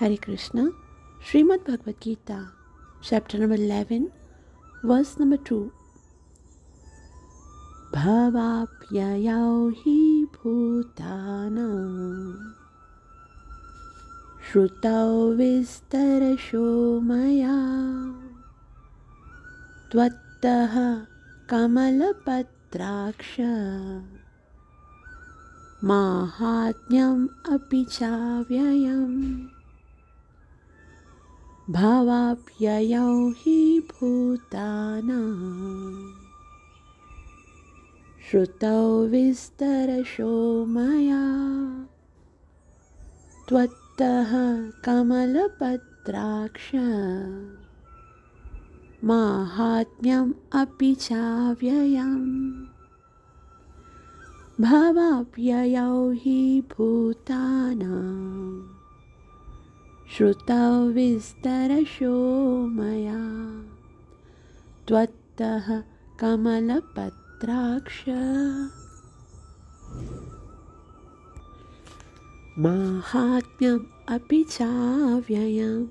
Hare Krishna Shrimad Bhagavad Gita chapter number eleven verse number two भवाप्य ही भूताना श्रुतौ विस्तरशो मया कमलपत्राक्ष माहात्म्यम अपि चाव्ययम् भवाप्ययौ हि भूतानां। श्रुतौ विस्तरशो मया। त्वत्तः कमलपत्राक्ष। माहात्म्यम् अपि चाव्ययम्। भवाप्ययौ हि भूतानां श्रुतौ विस्तरशो मया त्वत्तः कमलपत्राक्ष। माहात्म्यम अपि चाव्ययम्।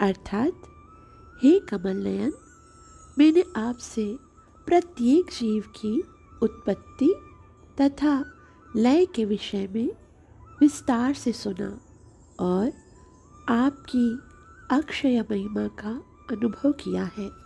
अर्थात, हे कमल नयन, मैंने आपसे प्रत्येक जीव की उत्पत्ति तथा लय के विषय में विस्तार से सुना और आपकी अक्षय महिमा का अनुभव किया है।